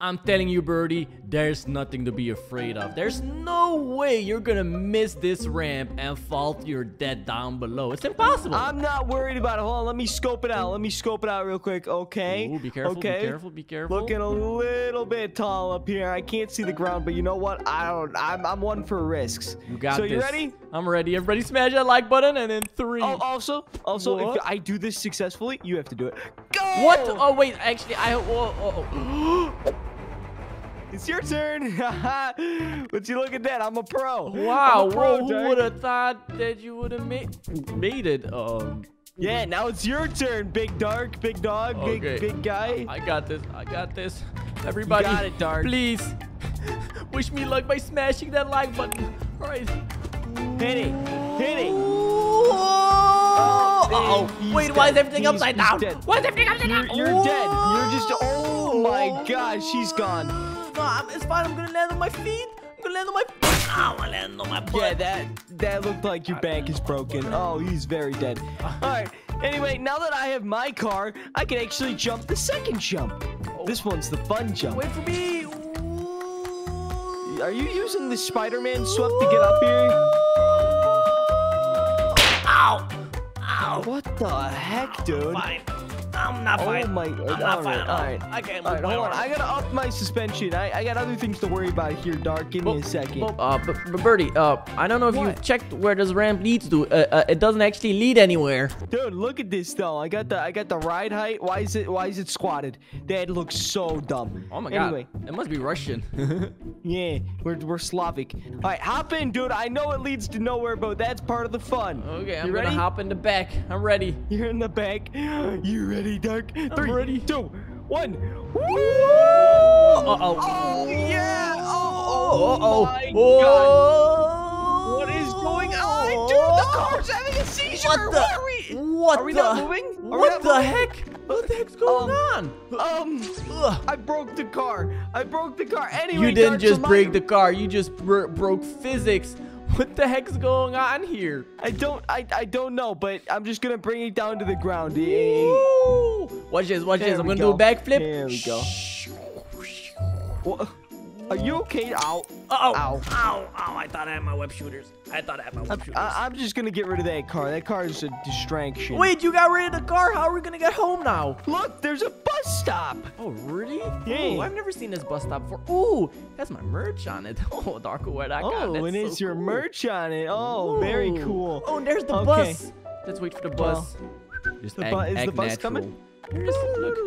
I'm telling you, Birdie, there's nothing to be afraid of. There's no way you're gonna miss this ramp and fall to your death down below. It's impossible. I'm not worried about it. Hold on, let me scope it out. Let me scope it out real quick. Okay. Ooh, be careful, okay. be careful, be careful. Looking a little bit tall up here. I can't see the ground, but you know what? I don't. I'm, I'm one for risks. You got so this. you ready? I'm ready. Everybody smash that like button and then three. Oh, also, also, What? if I do this successfully, you have to do it. Go! What? Oh, wait. Actually, I... Oh, oh. It's your turn. but you look at that. I'm a pro. Wow. A pro, whoa, who would have thought that you would have made, made it? Um... Yeah, now it's your turn, big dark, big dog, Okay. big big guy. I got this. I got this. Everybody, got it, Dark. please wish me luck by smashing that like button. All right. Hit it, hit it. Oh, Oh, oh. Wait, why is everything He's- upside he's down? dead. Why is everything upside You're, down? you're dead. You're just. Oh my gosh, she's gone. No, I'm- it's fine. I'm gonna land on my feet. I'm gonna land on my. Ow, I land on my butt. Yeah, that that looked like your bank is broken. Oh, he's very dead. All right. Anyway, now that I have my car, I can actually jump the second jump. This one's the fun jump. Wait for me. Are you using the Spider-Man swept to get up here? Ow. Ow. What the heck, dude? Fine. I'm not Oh fine. my! I'm not all right, all right. I can't All right, hold on. arm. I gotta up my suspension. I, I got other things to worry about here, Dark. Give me a second. Well, uh, but, but Birdie, uh, I don't know if What? you've checked where this ramp leads to. Uh, uh, it doesn't actually lead anywhere. Dude, look at this though. I got the I got the ride height. Why is it why is it squatted? That looks so dumb. Oh my god. anyway, god, it must be Russian. yeah, we're we're Slavic. All right, hop in, dude. I know it leads to nowhere, but that's part of the fun. okay, I'm you gonna ready? hop in the back. I'm ready. You're in the back. You ready, Dark? Three, ready. two, one. Uh oh. Oh yeah! Oh, Oh, oh, oh, my oh. god! What is going on? Dude, the car's having a seizure. What the? Where are we? What Are we the? not moving? Are What not the moving? heck? What the heck's going on? Um, Ugh. I broke the car. I broke the car. Anyway, You didn't just break the car. You just bro- broke physics. What the heck's going on here? I don't. I. I don't know, but I'm just gonna bring it down to the ground. Eh, Woo! Watch this. Watch There this. I'm gonna do a backflip. There we go. Wha- Are you okay? Ow. Uh-oh. Ow. Ow. Ow. I thought I had my web shooters. I thought I had my web shooters. I, I'm just gonna get rid of that car. That car is a distraction. Wait, you got rid of the car? How are we gonna get home now? Look, there's a bus stop. Oh, really? Yeah. Ooh, I've never seen this bus stop before. Ooh, that's my merch on it. Oh, Darko, where that got Oh, That's and so it's your cool. merch on it. Oh, very cool. Oh, and there's the Okay. bus. Let's wait for the Well, bus. Just the bu- is the bus natural. coming? There's, look,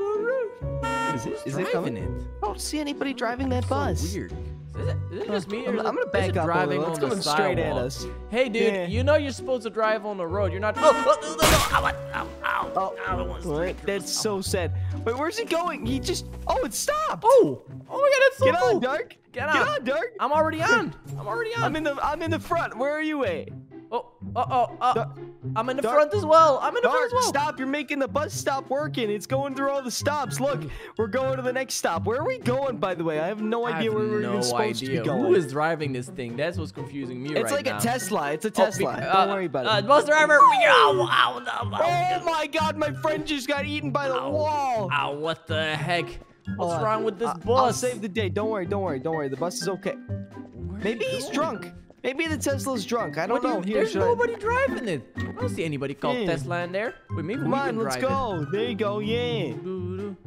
Is it? Is driving it coming? it? I don't see anybody driving that So bus. weird. Is it, is it just me? I'm, is I'm gonna is back it up a little. It's coming straight at us. Hey, dude, Yeah. you know you're supposed to drive on the road. You're not. Oh, oh, ow, ow, Oh, ow, I what? That's so sad. Wait, where's he going? He just. Oh, it stopped. Oh, oh my god, it's so Get cool. on, Dark. Get Get on. on, Dark. I'm already on. I'm already on. I'm in the. I'm in the front. Where are you at? Oh, oh, oh, uh, I'm in the Dark- front as well. I'm in the Dark, front as well. stop! You're making the bus stop working. It's going through all the stops. Look, we're going to the next stop. Where are we going, by the way? I have no idea have where we're no even supposed idea to be going. who is driving this thing. That's what's confusing me right now. it's like a Tesla. It's a Oh, Tesla. be- Don't uh, worry about uh, it. bus driver. Ow, ow, no, oh my God! My friend just got eaten by the Ow. wall. Ow, what the heck? What's Hold on. wrong with this I- bus? I'll save the day. Don't worry. Don't worry. Don't worry. The bus is okay. Where's Maybe he's going? drunk. Maybe the Tesla's drunk. I don't do know. you- Here, there's should I- nobody driving it. I don't see anybody called Yeah. Tesla in there. Wait, maybe Come we on, let's go. There you go. Yeah.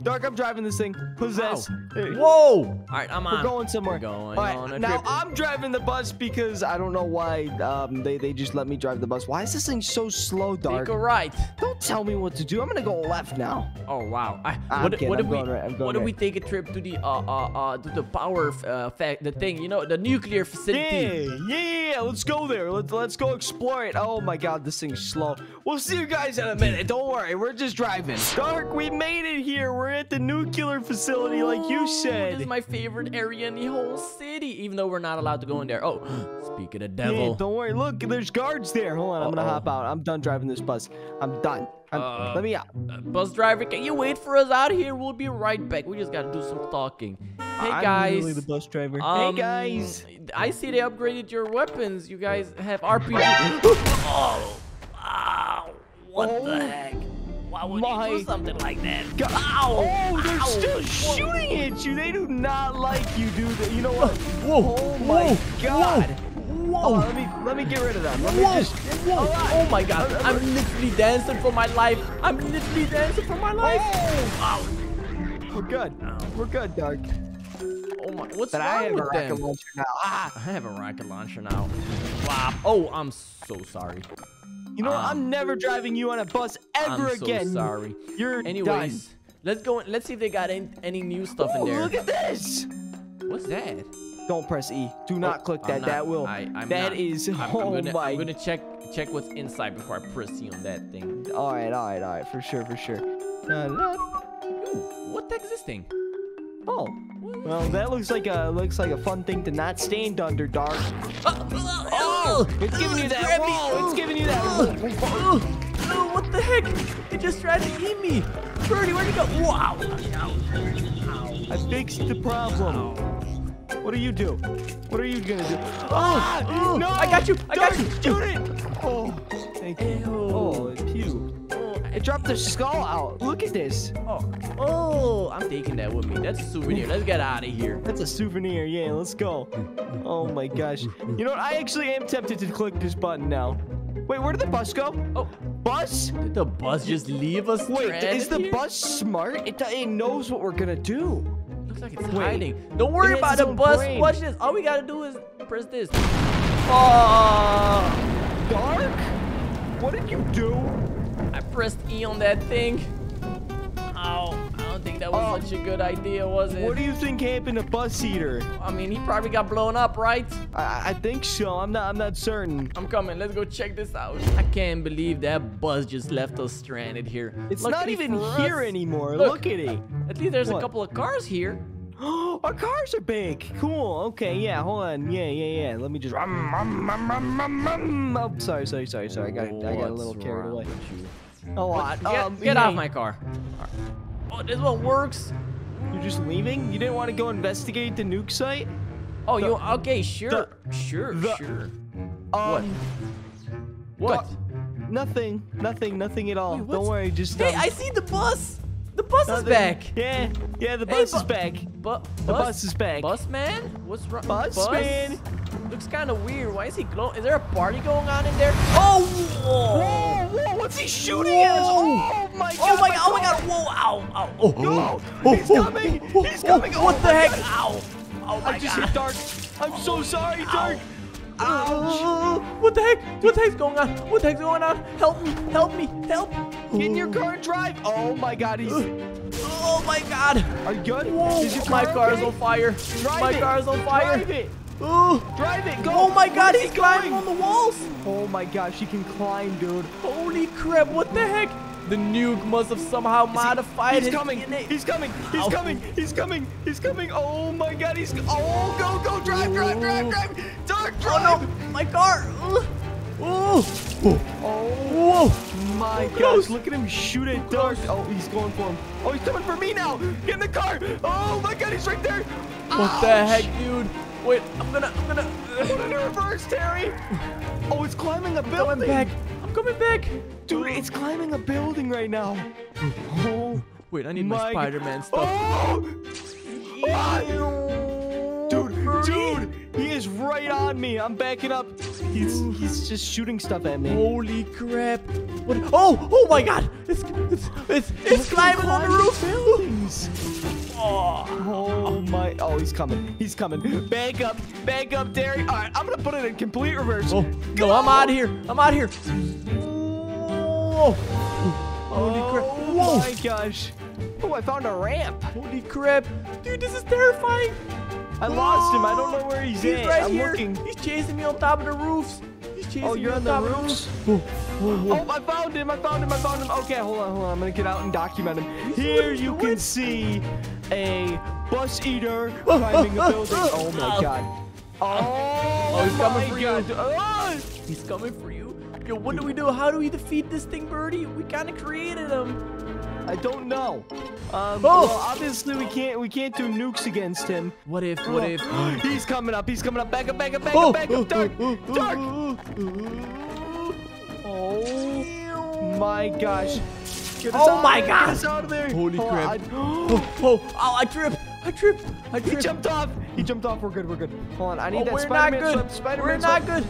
Dark, I'm driving this thing. Possess. Whoa! All right, I'm on. We're going somewhere. We're going All right, on a now. I'm driving the bus because I don't know why um, they, they just let me drive the bus. Why is this thing so slow, Dark? Take a right. Don't tell me what to do. I'm gonna go left now. Oh wow! I, I'm what, kidding, what I'm we going right, I'm going what if we take a trip to the uh uh uh to the power uh fact the thing you know the nuclear facility? Yeah, yeah, yeah, yeah. Let's go there. Let's let's go explore it. Oh my God, this thing's slow. We'll see you guys in a minute. Don't worry, we're just driving. Dark, we made it here. We're at the nuclear facility, like you said. This is my favorite area in the whole city, even though we're not allowed to go in there. Oh, speak of the Yeah, devil. don't worry. Look, there's guards there. Hold on, I'm gonna hop out. I'm done driving this bus. I'm done. I'm, Uh, let me out. Uh, bus driver, can you wait for us out here? We'll be right back. We just gotta do some talking. Hey I'm guys. literally the bus driver. Um, hey guys. I see they upgraded your weapons. You guys have RPG. oh, ow. What Oh. the heck? Why would my you do something like that? God. Ow! Oh, they're Ow. still shooting at you. They do not like you, dude. You know what? Whoa! Oh my whoa, God. Whoa! Hold on, let me let me get rid of them. Let me Whoa! just. Whoa! All right. Oh my god! I'm literally dancing for my life. I'm literally dancing for my life. Oh, Ow! we're good. We're good, Dark. Oh my! What's But wrong I have a with rocket them? launcher now. Ah, I have a rocket launcher now. Wow. Oh, I'm so sorry. you know what? Um, I'm never driving you on a bus ever I'm so again. sorry. You're done. Anyways, let's go. and- Let's see if they got any, any new stuff in there. look at this. What's that? Don't press E. Do not Oh, click that. not- that will. I, I'm that not. is- I'm, I'm oh gonna, my. I'm gonna check check what's inside before I press C on that thing. All right, all right, all right. For sure, for sure. Da, da, da. Ooh, what the heck is this thing? Oh, well, that looks like a looks like a fun thing to not stand under, Dark. Oh, It's giving you that. Whoa, it's giving you that. Ugh. Ugh. Ugh, what the heck? It just tried to eat me. Birdie, where'd you go? Wow. I fixed the problem. What do you do? What are you gonna do? Oh, Ah, no! I got you, I got you. Shoot it! Oh, thank you. Ew. Oh, it puked. Oh, It dropped the skull out. Look at this. oh, oh, I'm taking that with me. That's a souvenir. Let's get out of here. That's a souvenir. Yeah, let's go. Oh my gosh. You know what? I actually am tempted to click this button now. Wait, where did the bus go? Oh, Bus? did the bus just leave us Wait, is the here? bus smart? It, it knows what we're gonna do. Looks like it's Wait. hiding. Don't worry It about the bus. brain. Watch this. All we gotta do is press this. Oh, Dark? What did you do? I pressed E on that thing. Was Oh. such a good idea, was it? What do you think happened to Bus Eater? I mean, he probably got blown up, right? I, I think so. I'm not. I'm not certain. I'm coming. Let's go check this out. I can't believe that bus just left us stranded here. It's not even here us- anymore. Look. Look, at it. At least there's What? a couple of cars here. Our cars are big. Cool. Okay. Yeah. Hold on. Yeah. Yeah. Yeah. Let me just. Um, um, um, um, um, um. Oh, sorry. Sorry. Sorry. Sorry. I got. I got a little carried away. A lot. Get, um, get off hey, my car. Oh, this one works. You're just leaving? You didn't want to go investigate the nuke site? Oh, The- you okay? Sure, sure, the- sure. Um. What? Nothing. Nothing. Nothing at all. Wait, Don't worry. Just. Hey, um, I see the bus. The bus is back. Yeah. Yeah. The Hey, bus is back. Bu- The bus is back. Bus man? What's wrong? Bus man. Looks kind of weird. Why is he glowing? Is there a party going on in there? Oh! Whoa! Whoa! Whoa! What's he shooting at us? Oh my god! Oh my god! Oh my god! Whoa! Ow! Ow! Oh! No! Oh, He's oh, coming! oh, He's oh, coming! What Oh the heck? God. Ow! Oh my I just god! hit Dark. I'm so sorry, Dark. Ouch! Uh, what the heck? What the heck's going on? What the heck's going on? Help me! Help me! Help! Get in your car and drive. Oh my god, he's. Oh my god! Are you good? Whoa! Is your my car car is okay? on fire! Drive my it. car is on fire! Drive it. Ooh. Drive it. Go. Oh my god, he's he climbing on the walls! Oh my gosh, he can climb, dude. Holy crap, what the heck? The nuke must have somehow modified He's his coming. He's coming. He's coming. He's coming. He's coming. Oh my god, he's. Oh, go, go, drive, drive, drive, drive. Dark, Oh drive. no, my car! Ugh. Ooh. Oh Whoa! my Close. gosh, look at him shoot it, Dark. Oh, he's going for him. Oh, he's coming for me now. Get in the car. Oh my god, he's right there. What the heck, dude? Wait, I'm gonna, I'm gonna. Put it in reverse, Terry. Oh, it's climbing a I'm building. coming back. Coming back. Dude, it's climbing a building right now. Oh Wait, I need my, my Spider-Man stuff. Oh! Ah! Dude, dude, he is right on me. I'm backing up. He's he's just shooting stuff at me. Holy crap! What? Oh! Oh my God! It's it's it's, it's climbing on the roof. Buildings. Oh. Oh my! Oh, he's coming. He's coming. Back up, back up, Derry. All right, I'm gonna put it in complete reverse. Oh, no, I'm out of here. I'm out of here. Whoa. Holy crap. Oh Whoa. my gosh. Oh, I found a ramp. Holy crap. Dude, this is terrifying. I lost him. I don't know where he's, He's at. right I'm here. looking. He's chasing me on top of the roofs. He's oh, chasing Oh, me you're on on the top roofs? of the roofs. Oh. Whoa, whoa. Oh, I found him! I found him! I found him! Okay, hold on, hold on. I'm gonna get out and document him. Here you can see a bus eater climbing a building. Oh my god. Oh, Oh, he's coming my for you. God. Ah! He's coming for you. Yo, what do we do? How do we defeat this thing, Birdie? We kind of created him. I don't know. Um, Oh! well, obviously we can't we can't do nukes against him. What if, what if? he's coming up. He's coming up. Back up. Back up. Back Oh, up. Back up. Dark. oh, Dark. Oh, oh, Oh my gosh. Get Oh my there, God. Get us out of there. Holy Hold crap. on. Oh, oh, oh, I tripped. I tripped. I He jumped off. He jumped off. We're good. We're good. Hold on. I need Oh, that we're not Spider-Man good. Spider-Man we're not good.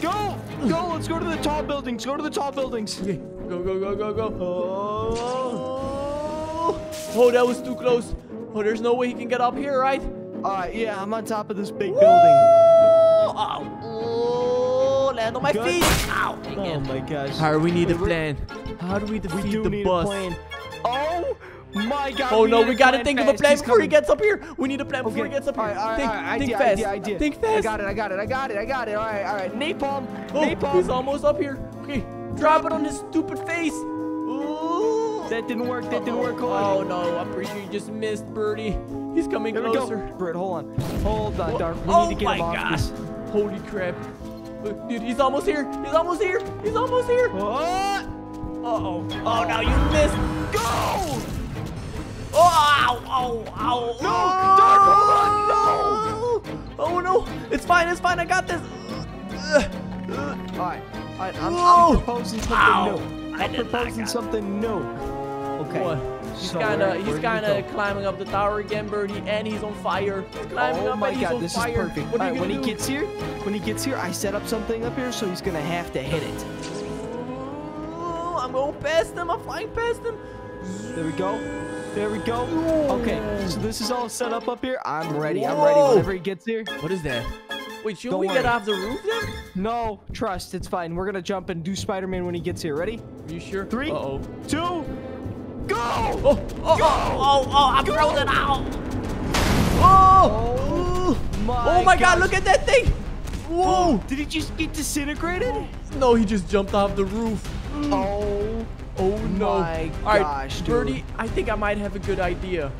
Go. Go. Let's go to the tall buildings. Go to the tall buildings. Okay, go, go, go, go, go. Oh. Oh, that was too close. Oh, there's no way he can get up here, right? All right. Yeah, I'm on top of this big Woo! building. Oh, oh, on my Good. feet. Ow, dang Oh it. my gosh. How All right, we need a plan. How do we defeat We do the need bus? a plan. Oh my god. Oh no, we gotta plan think of a plan He's before he gets up here. We need a plan before he gets up here. All right, all right, think, all right, think idea, fast. idea, idea. Think fast. I got it, I got it, I got it, I got it. All right, all right. Napalm, Oh, napalm. he's almost up here. Okay, drop it on his stupid face. Ooh. That didn't work, that didn't work. Hold Oh on. no, I'm pretty sure you just missed Birdie. He's coming There we closer. go. Britt, hold on. Hold on, oh, Dark. We oh need to oh get my him off gosh. this. Holy crap. Dude, he's almost here. He's almost here. He's almost here. What? Uh-oh. Oh, no, you missed. Go! Oh, ow, ow, ow. No, oh, on, no. Oh, no. It's fine, it's fine. I got this. All right, all right. I'm, I'm proposing something Ow. new. I'm proposing something new. Okay. What? He's kind of he's where do we kind of climbing up the tower again, Birdie, and he's on fire. He's climbing Oh up my and he's god, on this fire. is perfect. What are right, when gonna he gets here, when he gets here, I set up something up here, so he's gonna have to hit it. Ooh, I'm going past him. I'm flying past him. There we go. There we go. Okay, so this is all set up up here. I'm ready. I'm ready. Whenever he gets here. What is that? Wait, should Don't we get off the roof then? No, trust. It's fine. We're gonna jump and do Spider-Man when he gets here. Ready? Are you sure? Three, Uh-oh. two, go! Oh, oh, oh, oh, oh, I'm frozen out. Oh, my oh my god, look at that thing. Whoa. Did he just get disintegrated? No, he just jumped off the roof. Oh, Oh no. My All right, gosh, dude. Birdie, I think I might have a good idea.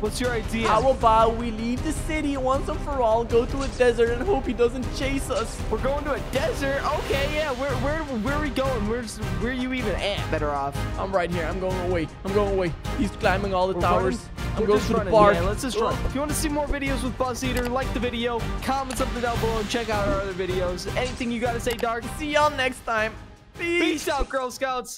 What's your idea? How about we leave the city once and for all, go to a desert and hope he doesn't chase us? We're going to a desert. Okay, yeah. Where, where, where are we going? Where's, where are you even at? Better off. I'm right here. I'm going away. I'm going away. He's climbing all the We're towers. running. I'm We're going to the running. park. Yeah, let's just run. If you want to see more videos with Bus Eater, like the video, comment something down below, and check out our other videos. Anything you got to say, Dark? See y'all next time. Peace. Peace out, Girl Scouts.